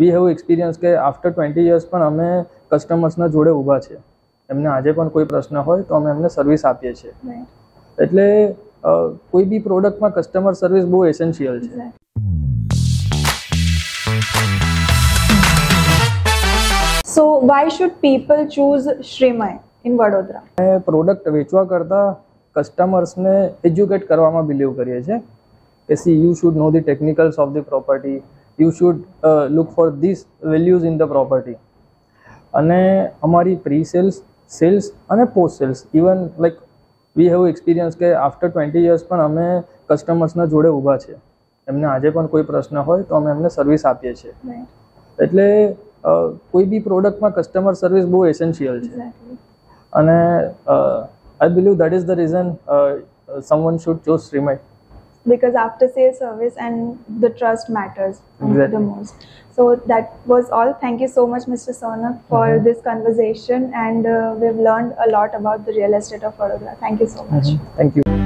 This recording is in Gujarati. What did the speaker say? વી હેવ એક્સપિરિયન્સ કે આફ્ટર ટ્વેન્ટી યર્સ પણ અમે કસ્ટમર્સના જોડે ઊભા છે એમને આજે પણ કોઈ પ્રશ્ન હોય તો અમે એમને સર્વિસ આપીએ છીએ એટલે કોઈ બી પ્રોડક્ટમાં કસ્ટમર સર્વિસ બહુ એસેન્શિયલ છે so why should people choose Shreemay in Vadodara product વેચવા કરતાં કસ્ટમર્સને એજ્યુકેટ કરવામાં બિલીવ કરીએ છીએ કે see you should know the technicals of the property you should look for these values in the property અને અમારી પ્રી સેલ્સ સેલ્સ અને post sales even like we have experience કે આફ્ટર ટ્વેન્ટી યર્સ પણ અમે કસ્ટમર્સના જોડે ઊભા છે એમને આજે પણ કોઈ પ્રશ્ન હોય તો અમે એમને સર્વિસ આપીએ છીએ એટલે કોઈ બી પ્રોડક્ટમાં કસ્ટમર સર્વિસ બહુ એસેન્શિયલ છે અને I believe that is the reason someone should choose Shreemay because after sales service and the trust matters exactly. the most so that was all thank you so much mr Sona, for mm -hmm. this conversation and uh, we've learned a lot about the real estate of vadodara thank you so much mm -hmm. thank you